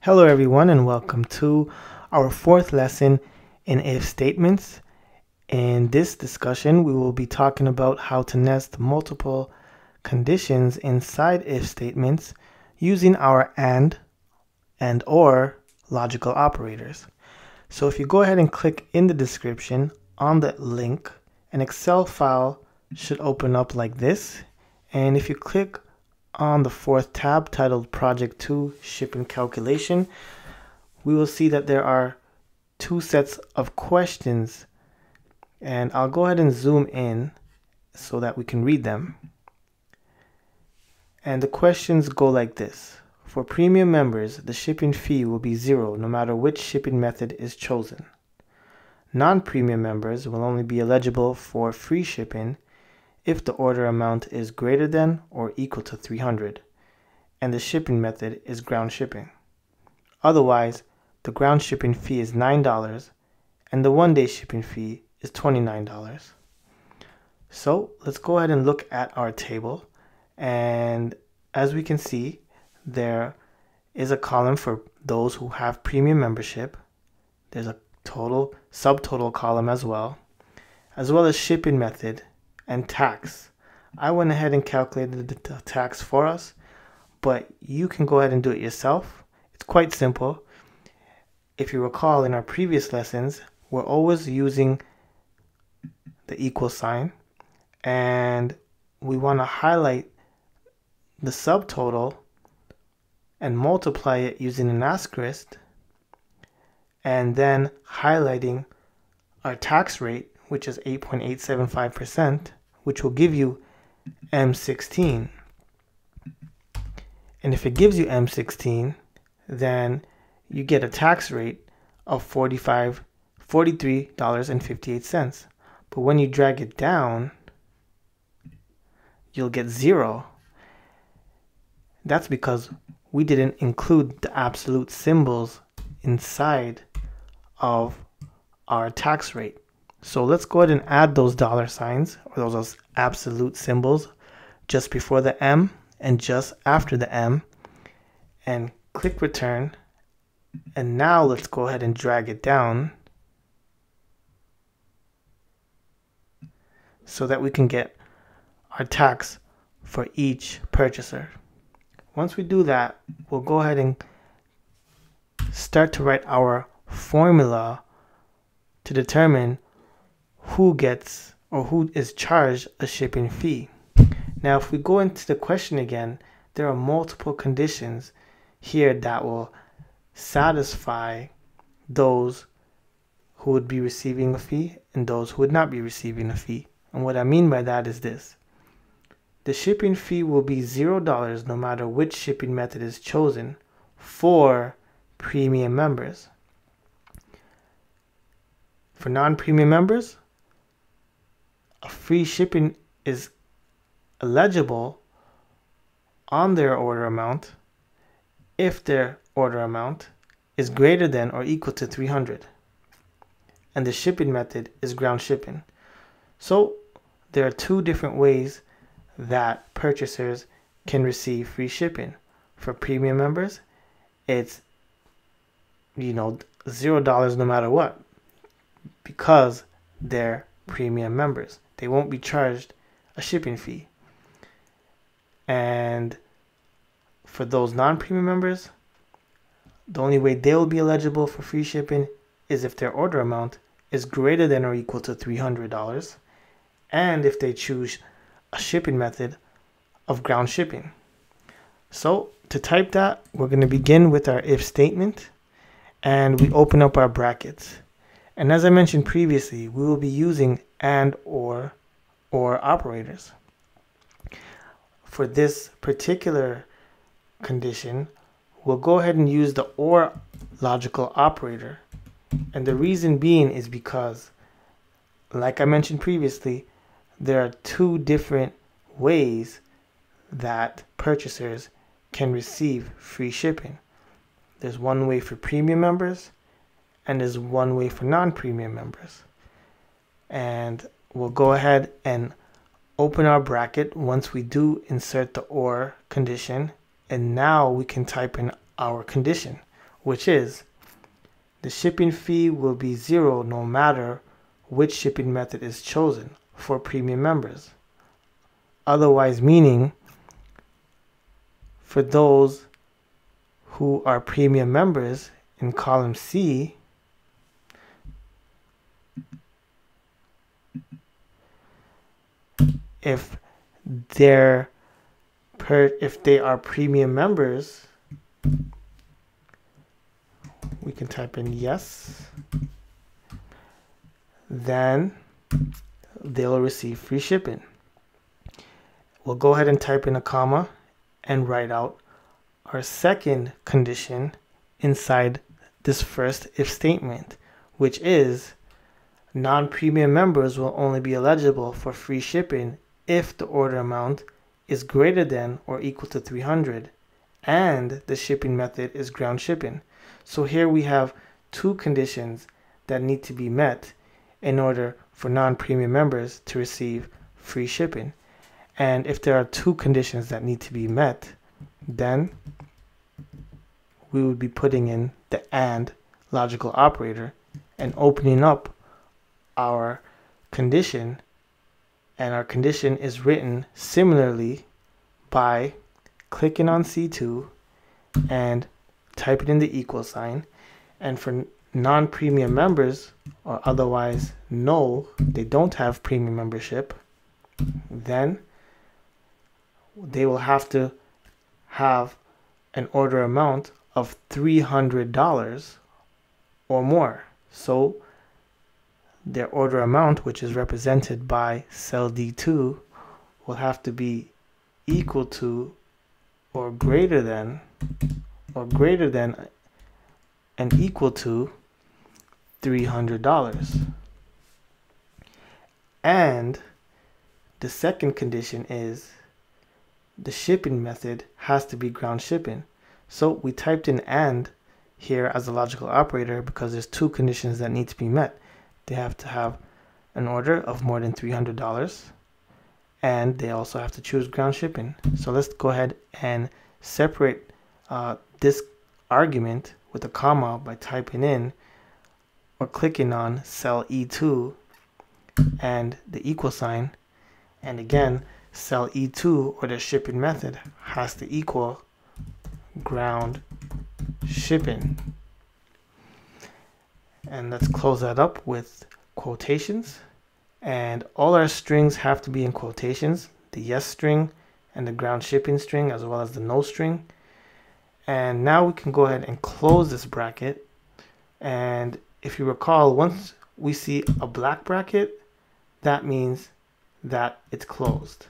Hello, everyone, and welcome to our fourth lesson in if statements. In this discussion, we will be talking about how to nest multiple conditions inside if statements using our AND and OR logical operators. So if you go ahead and click in the description on the link, an Excel file should open up like this. And if you click on the fourth tab titled Project 2 Shipping Calculation, we will see that there are two sets of questions. And I'll go ahead and zoom in so that we can read them. And the questions go like this. For premium members, the shipping fee will be zero no matter which shipping method is chosen. Non-premium members will only be eligible for free shipping if the order amount is greater than or equal to 300 and the shipping method is ground shipping. Otherwise, the ground shipping fee is $9 and the one day shipping fee is $29. So let's go ahead and look at our table and as we can see there is a column for those who have premium membership. There's a total subtotal column as well, as well as shipping method and tax. I went ahead and calculated the tax for us, but you can go ahead and do it yourself. It's quite simple. If you recall in our previous lessons, we're always using the equal sign and we want to highlight the subtotal and multiply it using an asterisk and then highlighting our tax rate, which is 8.875%, which will give you M16. And if it gives you M16, then you get a tax rate of 45 $43.58. But when you drag it down, you'll get zero. That's because we didn't include the absolute symbols inside of our tax rate. So let's go ahead and add those dollar signs or those absolute symbols just before the M and just after the M and click return. And now let's go ahead and drag it down so that we can get our tax for each purchaser. Once we do that, we'll go ahead and start to write our formula to determine who gets or who is charged a shipping fee. Now, if we go into the question again, there are multiple conditions here that will satisfy those who would be receiving a fee and those who would not be receiving a fee. And what I mean by that is this. The shipping fee will be $0 no matter which shipping method is chosen for premium members. For non-premium members, free shipping is eligible on their order amount if their order amount is greater than or equal to 300 and the shipping method is ground shipping. So there are two different ways that purchasers can receive free shipping. For premium members, it's you know zero dollars no matter what because they're premium members. They won't be charged a shipping fee. And for those non-premium members, the only way they'll be eligible for free shipping is if their order amount is greater than or equal to $300 and if they choose a shipping method of ground shipping. So to type that, we're going to begin with our if statement and we open up our brackets. And as I mentioned previously, we will be using and or or operators. For this particular condition, we'll go ahead and use the or logical operator. And the reason being is because, like I mentioned previously, there are two different ways that purchasers can receive free shipping. There's one way for premium members and is one way for non-premium members. And we'll go ahead and open our bracket once we do insert the OR condition. And now we can type in our condition, which is the shipping fee will be zero no matter which shipping method is chosen for premium members. Otherwise, meaning for those who are premium members in column C, if they're per if they are premium members we can type in yes. Then they'll receive free shipping. We'll go ahead and type in a comma and write out our second condition inside this first if statement which is non-premium members will only be eligible for free shipping if the order amount is greater than or equal to 300 and the shipping method is ground shipping. So here we have two conditions that need to be met in order for non-premium members to receive free shipping. And if there are two conditions that need to be met, then we would be putting in the AND logical operator and opening up our condition and our condition is written similarly by clicking on C2 and typing in the equal sign. And for non-premium members or otherwise no, they don't have premium membership, then they will have to have an order amount of $300 or more. So their order amount, which is represented by cell D2, will have to be equal to or greater than or greater than and equal to $300. And the second condition is the shipping method has to be ground shipping. So we typed in AND here as a logical operator because there's two conditions that need to be met they have to have an order of more than $300 and they also have to choose ground shipping. So let's go ahead and separate uh, this argument with a comma by typing in or clicking on cell E2 and the equal sign. And again, cell E2 or the shipping method has to equal ground shipping. And let's close that up with quotations. And all our strings have to be in quotations. The yes string and the ground shipping string as well as the no string. And now we can go ahead and close this bracket. And if you recall, once we see a black bracket, that means that it's closed.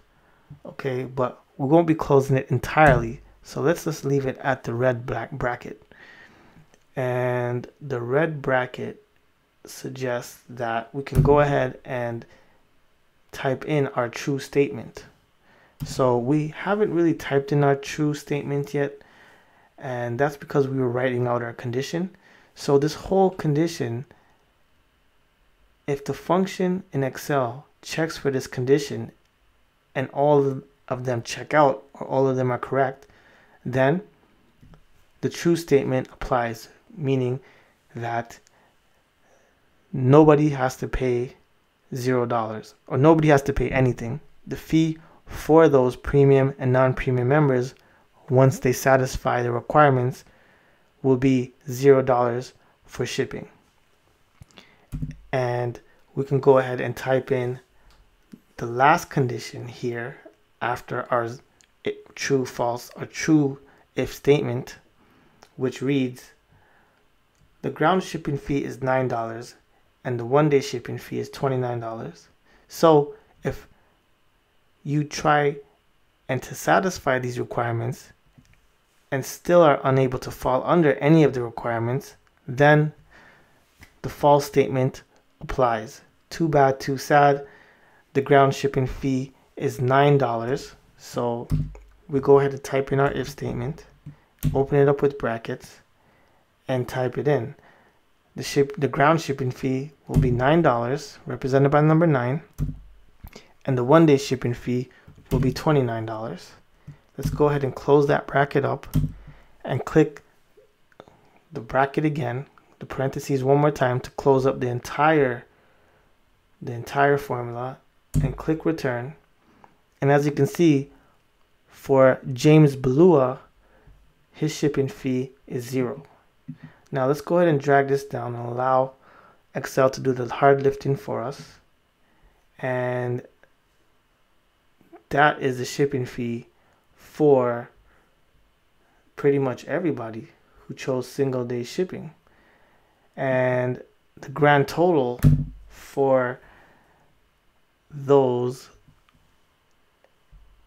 Okay, but we won't be closing it entirely. So let's just leave it at the red black bracket and the red bracket suggests that we can go ahead and type in our true statement. So we haven't really typed in our true statement yet and that's because we were writing out our condition. So this whole condition, if the function in Excel checks for this condition and all of them check out or all of them are correct, then the true statement applies meaning that nobody has to pay zero dollars or nobody has to pay anything. The fee for those premium and non-premium members, once they satisfy the requirements, will be zero dollars for shipping. And we can go ahead and type in the last condition here after our true false or true if statement, which reads the ground shipping fee is $9 and the one day shipping fee is $29. So if you try and to satisfy these requirements and still are unable to fall under any of the requirements, then the false statement applies. Too bad, too sad. The ground shipping fee is $9. So we go ahead and type in our if statement, open it up with brackets, and type it in. The ship the ground shipping fee will be $9 represented by number 9 and the one day shipping fee will be $29. Let's go ahead and close that bracket up and click the bracket again, the parentheses one more time to close up the entire the entire formula and click return. And as you can see, for James Balua, his shipping fee is zero. Now let's go ahead and drag this down and allow Excel to do the hard lifting for us. And that is the shipping fee for pretty much everybody who chose single day shipping. And the grand total for those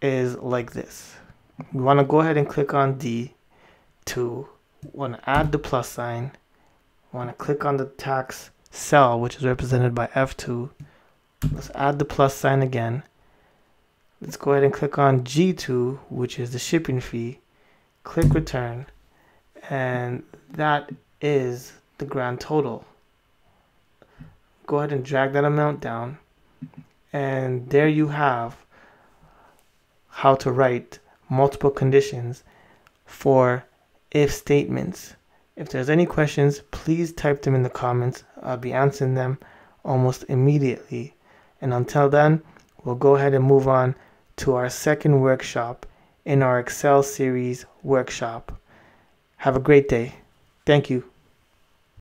is like this. We want to go ahead and click on D to want to add the plus sign. Want to click on the tax cell, which is represented by F2. Let's add the plus sign again. Let's go ahead and click on G2, which is the shipping fee. Click return. And that is the grand total. Go ahead and drag that amount down. And there you have how to write multiple conditions for if statements. If there's any questions, please type them in the comments. I'll be answering them almost immediately. And until then, we'll go ahead and move on to our second workshop in our Excel series workshop. Have a great day. Thank you.